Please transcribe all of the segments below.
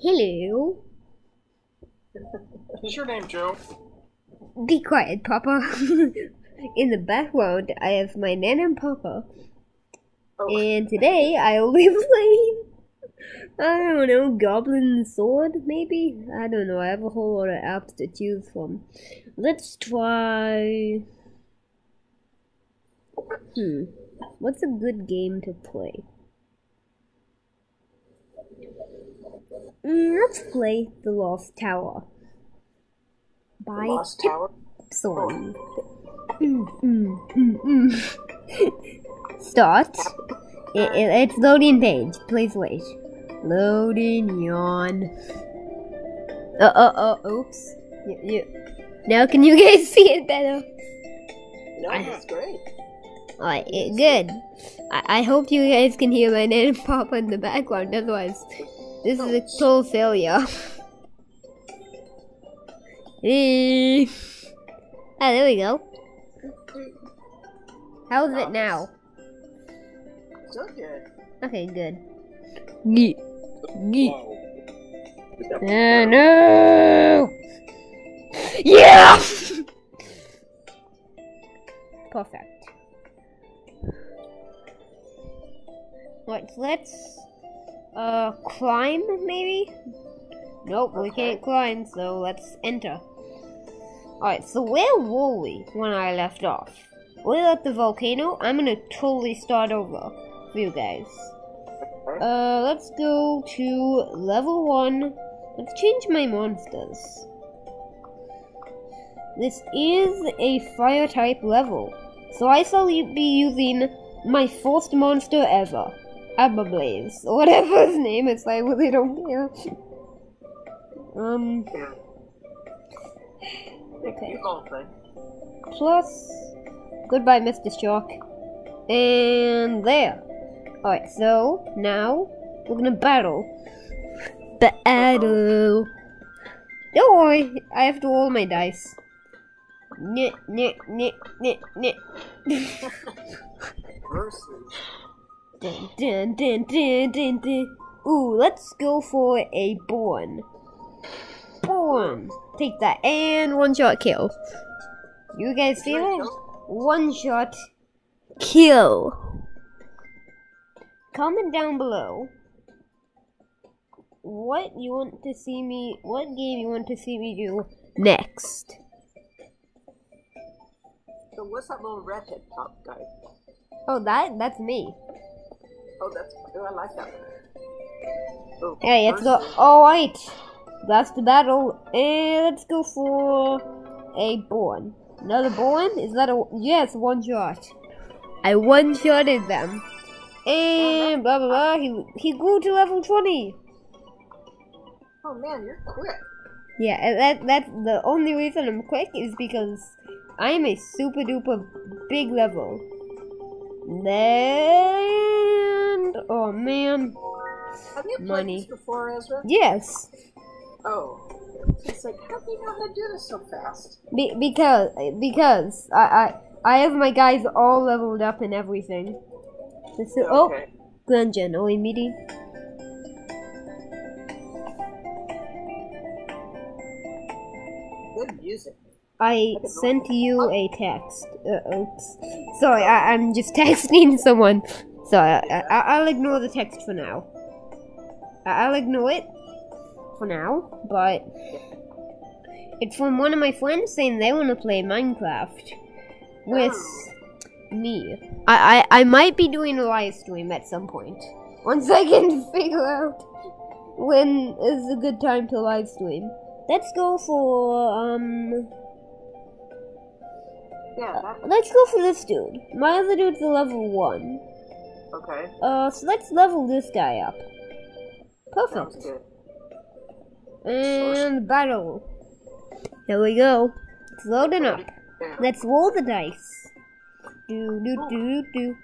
Hello. What's your name, Joe? Be quiet, Papa. In the background, I have my Nan and Papa. Oh, And today I'll be playing, I don't know, Goblin Sword, maybe? I don't know, I have a whole lot of apps to choose from. Let's try. Hmm. What's a good game to play? Let's play The Lost Tower. By Lost Tower. Mm, mm, mm, mm. Start. It, it, it's loading page. Please wait. Loading yawn. Uh uh uh. Oops. You, you. Now can you guys see it better? No, it's great. Alright, good. I, I hope you guys can hear my name pop in the background. Otherwise, this is a total failure. Eh. Ah, there we go. How's it now? So good. Okay, good. Yeet. Yeet. Uh, no! Yeah! Perfect. Right, let's uh climb maybe? Nope, we can't climb, so let's enter. Alright, so where were we when I left off? We're at the volcano. I'm gonna totally start over for you guys. Uh, let's go to level one. Let's change my monsters. This is a fire type level, so I shall be using my first monster ever, Abablaze, or whatever his name is. I really don't care. Um, Yeah. Okay. You call it thing. plus goodbye mr shark and there alright so now we're gonna battle battle don't worry i have to roll my dice Nyeh, nyeh, nyeh, nyeh, nyeh. Versus. Dun, dun, dun, dun, dun, dun. Ooh, let's go for a born. Born. Take that and one shot kill. You guys see it? One shot kill. Comment down below what you want to see me, what game you want to see me do next. So what's that little redhead top guy? Oh, that that's me. Oh, that's. Oh, I like that. Oh, Hey, let's go. All right, that's the battle, and let's go for a born. Another born? Is that a yes? One shot. I one shotted them, and blah blah blah. He he grew to level twenty. Oh man, you're quick. Yeah, that that's the only reason I'm quick is because I am a super duper big level. And oh man, Have you played Money. this before, Ezra? yes. Oh. It's like, how do you know how to do this so fast? Be- because because I, I I have my guys all leveled up and everything. This is, oh, Okay. dungeon only meeting. Good music. I sent you a text. Uh, oops. Sorry, I, I'm just texting someone. Sorry, I, I, I'll ignore the text for now. I'll ignore it for now, but it's from one of my friends saying they want to play Minecraft with me. I, I, I might be doing a live stream at some point. Once I can figure out when is a good time to live stream. Let's go for, um, Yeah, that. let's go for this dude. My other dude's a level 1. Okay. Uh, so let's level this guy up. Perfect. And battle. Here we go. It's loading up. Let's roll the dice. Do do do do.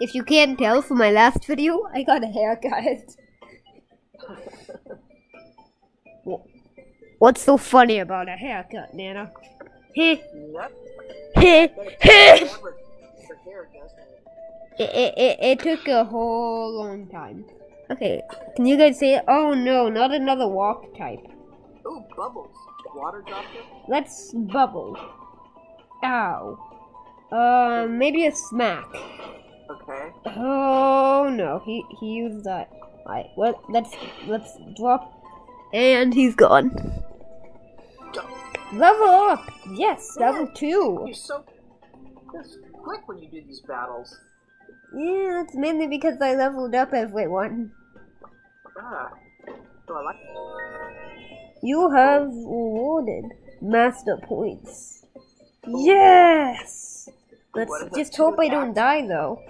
If you can't tell from my last video, I got a haircut. Wha- What's so funny about a haircut, Nana? Heh, heh, heh. It? It, it, it, took a whole long time. Okay, can you guys see it? Oh no, not another walk type. Oh, bubbles. Water dropper. Let's bubble. Ow. Uh, maybe a smack. Okay. Oh no, he he used that. Alright, well let's let's drop and he's gone. Level up! Yes, level two. You're so quick when you do these battles. Yeah, that's mainly because I leveled up everyone. Ah. So I like You have awarded master points. Yes! Let's just hope I don't die though.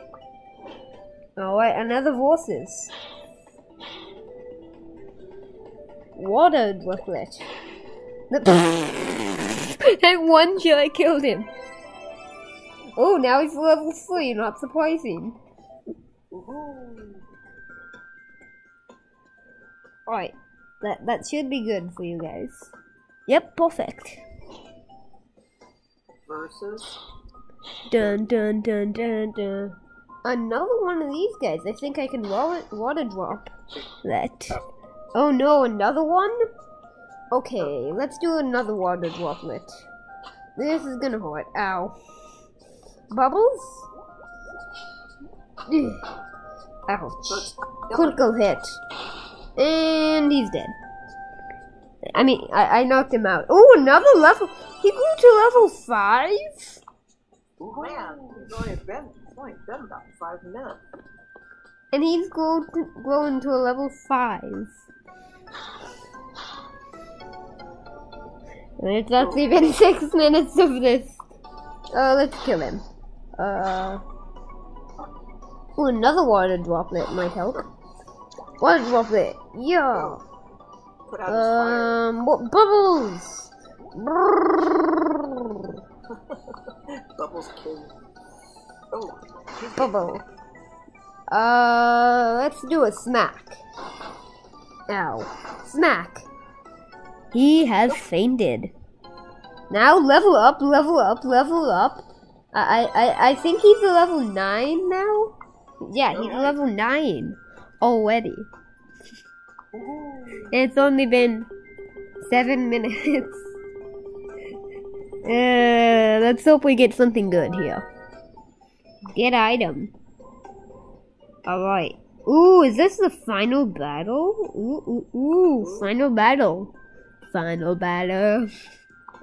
Alright, another horses. Water droplet. that one shot I killed him. Oh, now he's level 3, not surprising. Alright, that, that should be good for you guys. Yep, perfect. Versus Dun dun dun dun dun. Another one of these guys. I think I can water, water drop that. Oh no, another one? Okay, let's do another water droplet. This is gonna hurt. Ow. Bubbles? Ouch. Critical hit. And he's dead. I mean, I, I knocked him out. Oh, another level. He grew to level 5? Ooh, man, it's only been it's only been about five minutes. And he's grown to, grown to a level 5. And it's actually been 6 minutes of this. Oh, let's kill him. Uh. Oh, another water droplet might help. Water droplet. Yeah. Put out. Um, what bubbles? Bubbles king. Oh, Bubble. Uh, let's do a smack. Ow. Smack. He has fainted. Now level up, level up, level up. I, I, I think he's a level 9 now? Yeah, he's Alright. level 9 already. It's only been seven minutes. Uh, let's hope we get something good here. Get item. Alright. Ooh, is this the final battle? Ooh, ooh, ooh, final battle. Final battle.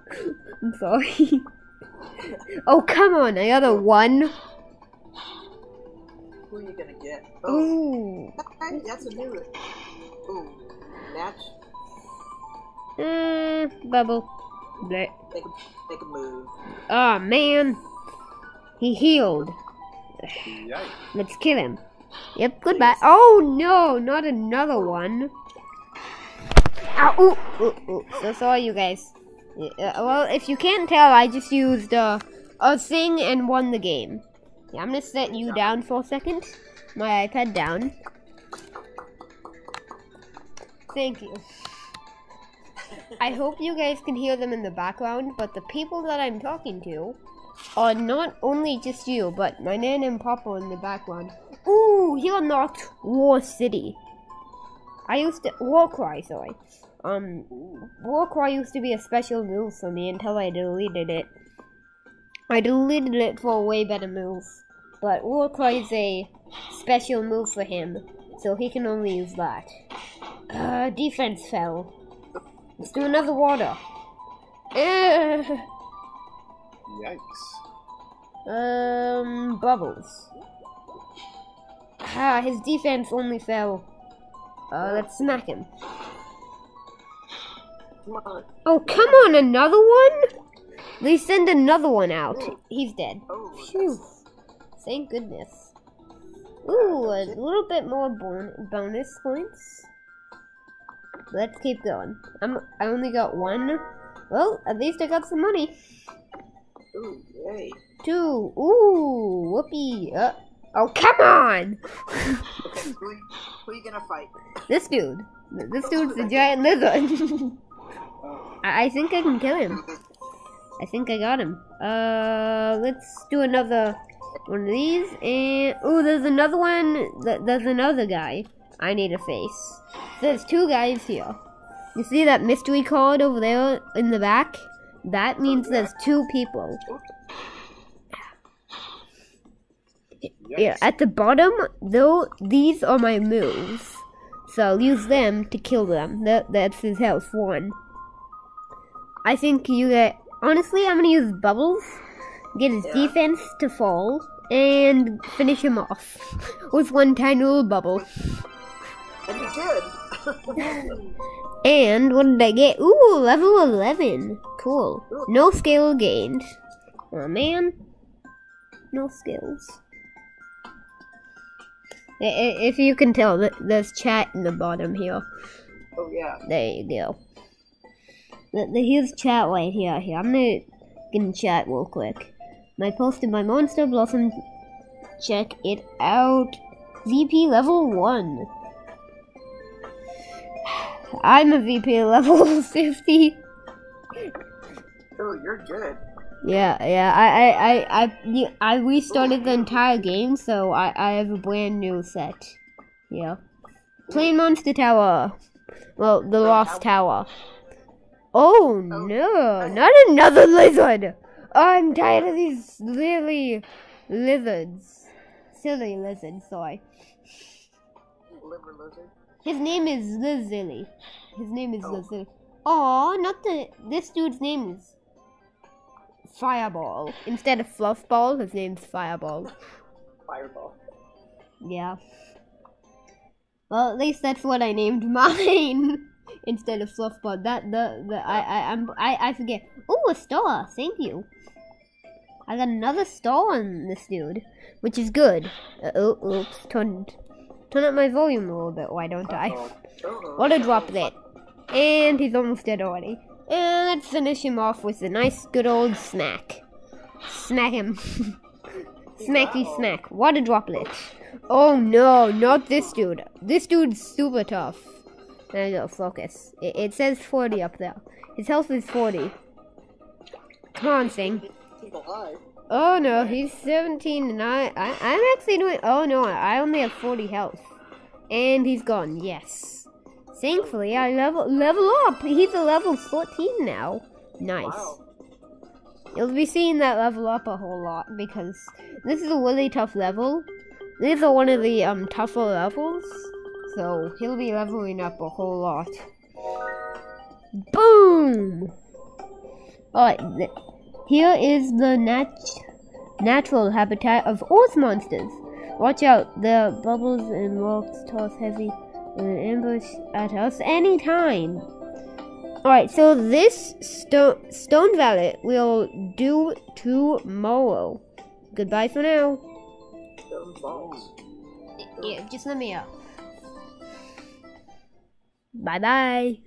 I'm sorry. oh, come on, I got a one. Who are you gonna get? Oh, Ooh. hey, that's a new. Ooh, match. Uh, bubble. Bleh. Make a make a move. Oh man. He healed. Yikes. Let's kill him. Yep, goodbye. Oh no, not another one. Ow, ooh, ooh, ooh. So sorry, you guys. Yeah, well, if you can't tell, I just used uh, a thing and won the game. Yeah, I'm gonna set you down for a second. My iPad down. Thank you. I hope you guys can hear them in the background, but the people that I'm talking to are not only just you, but my nan and papa in the background. Ooh, he unlocked Warcry. I used to Warcry, sorry. Um, Warcry used to be a special move for me until I deleted it. I deleted it for a way better move, but Warcry is a special move for him, so he can only use that. Uh, defense fell. Let's do another water. Yikes. Um, bubbles. Ah, his defense only fell. Uh, let's smack him. Come on. Oh, come on, another one? They send another one out. He's dead. Oh, Phew. Thank goodness. Ooh, a little bit more bon- bonus points. Let's keep going. I'm, I only got one. Well, at least I got some money. ooh, yay. Two. Ooh, whoopee. Uh, oh, come on! Who, who are you gonna fight? This dude. This dude's a giant lizard. I I think I can kill him. I think I got him. Uh, let's do another one of these. And oh, there's another one. th- There's another guy. I need a face. There's two guys here. You see that mystery card over there in the back? That means there's two people. Yeah, at the bottom, though, these are my moves. So I'll use them to kill them. That, that's his health, one. I think you get. Honestly, I'm gonna use bubbles, get his Yeah. defense to fall, and finish him off with one tiny little bubble. And you did. And what did I get? Ooh, level 11. Cool. No skill gained. Oh man. No skills. If you can tell, there's chat in the bottom here. oh yeah. There you go. Here's chat right here. Here, I'm gonna get in chat real quick. My post in my Monster Blossom. Check it out. VP level 1. I'm a VP level 50. Oh, you're good. Yeah, yeah. I, I, I, I, yeah, I restarted the entire game, so I, I have a brand new set. Yeah. Playing Monster Tower. Well, the Lost Tower. Oh no, not another lizard! I'm tired of these silly lizards. Silly lizards, sorry. Liver lizard. His name is Lizilly. His name is Oh. Lizilly. Oh, not the. This dude's name is Fireball. Instead of Fluffball, his name's Fireball. Fireball. Yeah. Well, at least that's what I named mine instead of Fluffball. That the the I I I'm I I forget. Oh, a star. Thank you. I got another star on this dude, which is good. Uh, oh, oops. Turn turn up my volume a little bit. Why don't I? What a drop that. And he's almost dead already. And let's finish him off with a nice good old smack. Smack him. Smacky smack. What a droplet. Oh no, not this dude. This dude's super tough. There you go, focus. It, it says 40 up there. His health is 40. Come on, Sing. Oh no, he's 17 and I, I I'm actually doing oh no, I only have 40 health. And he's gone, yes. Thankfully I level level up. He's a level 14 now. Nice. Wow. You'll be seeing that level up a whole lot because this is a really tough level. These are one of the um tougher levels. So he'll be leveling up a whole lot. Boom! Alright, here is the nat- natural habitat of earth monsters. Watch out, are bubbles and rocks toss heavy and ambush at us anytime. Alright, so this sto- stone valley we'll do tomorrow. Goodbye for now. Stone. Yeah, just let me out. Bye bye